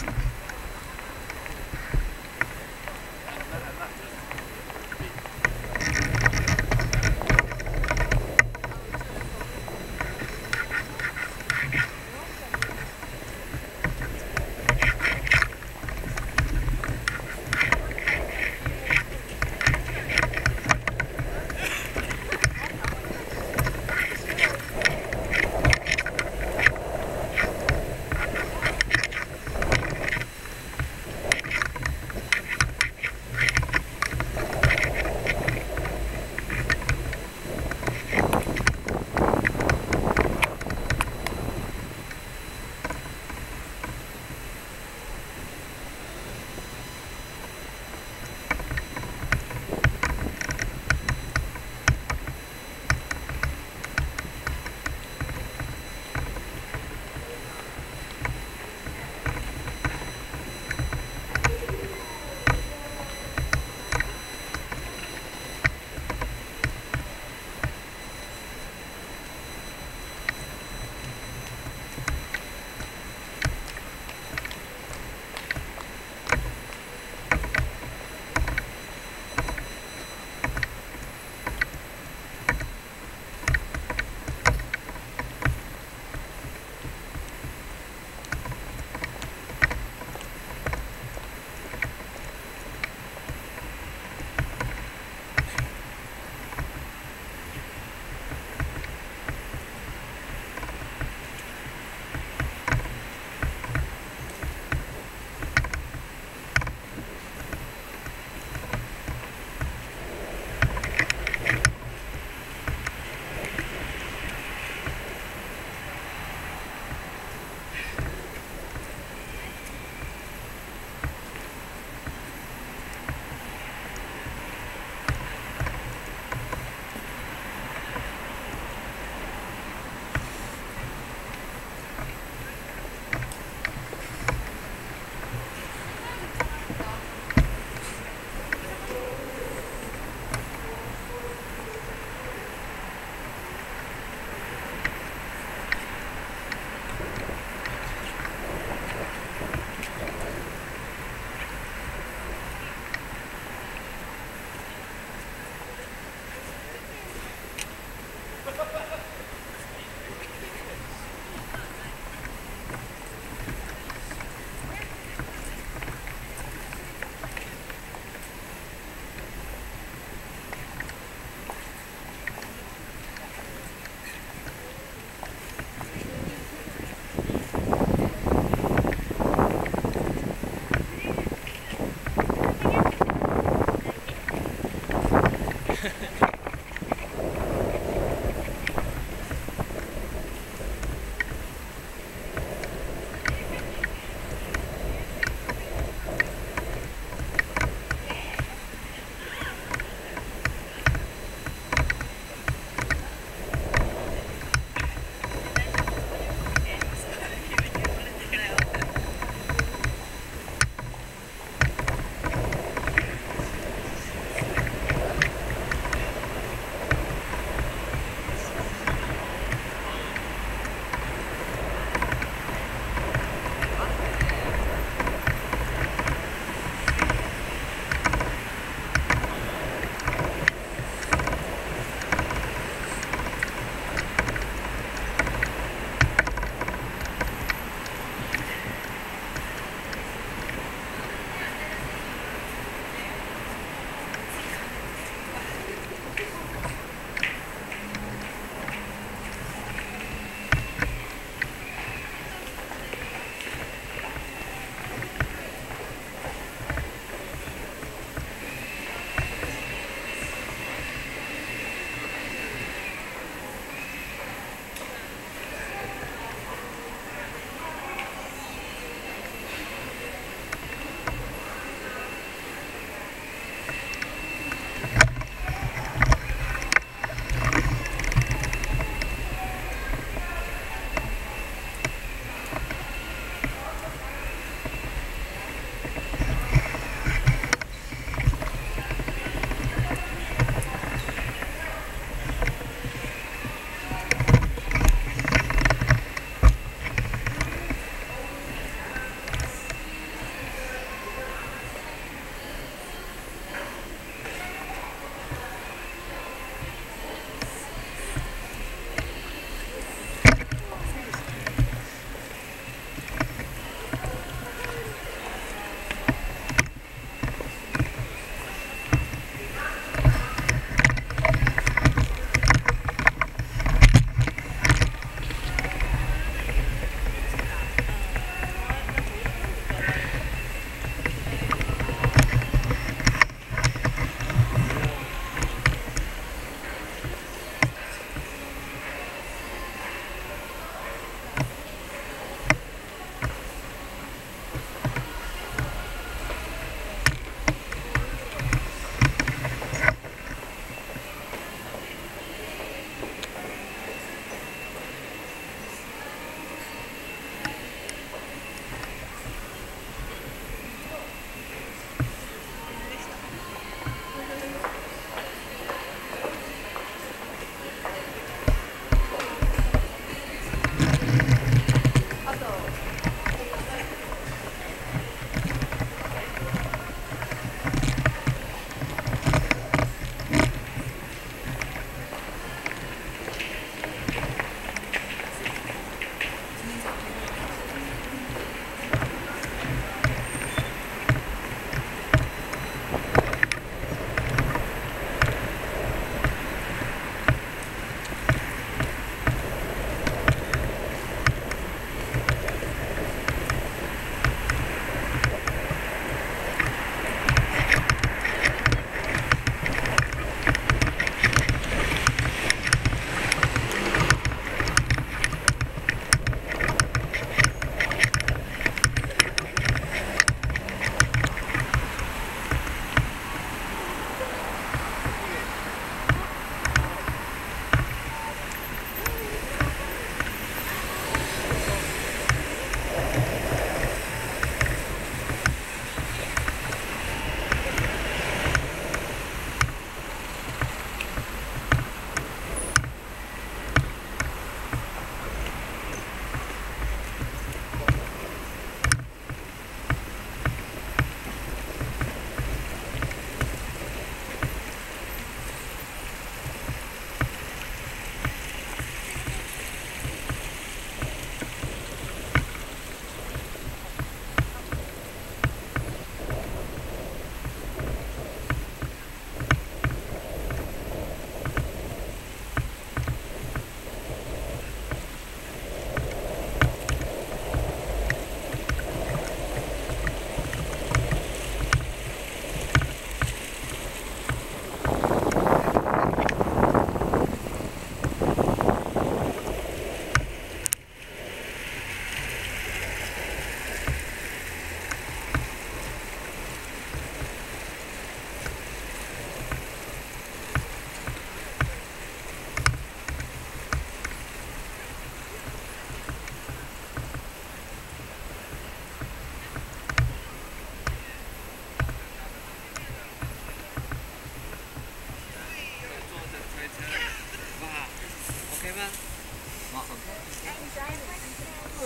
Thanks.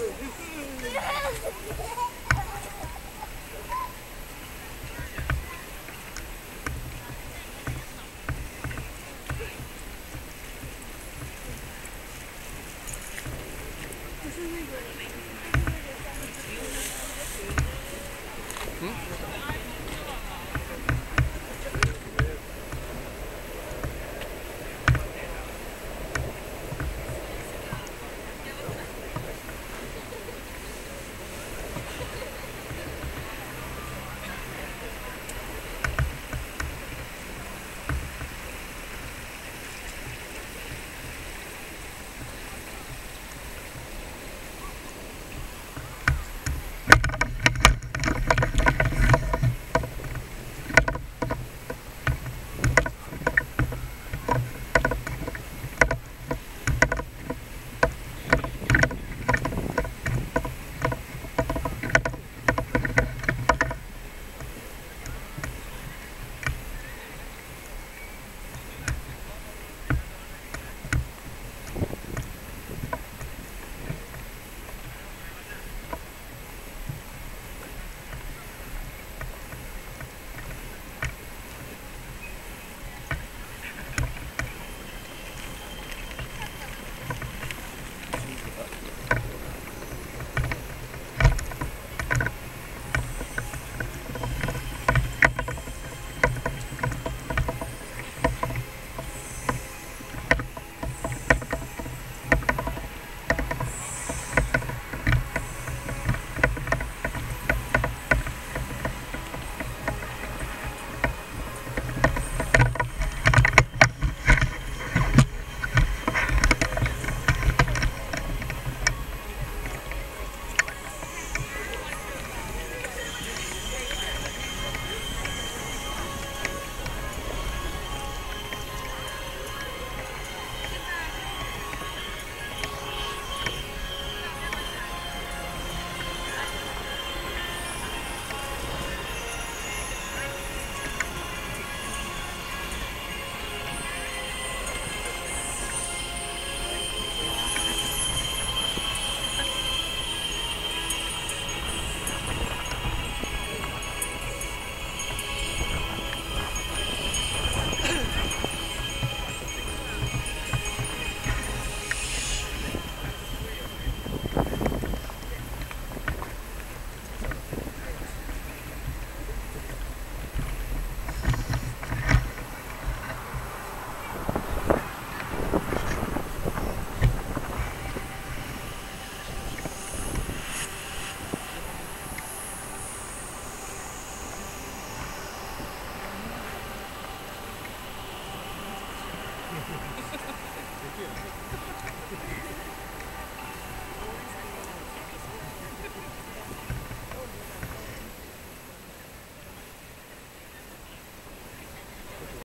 Absolutely.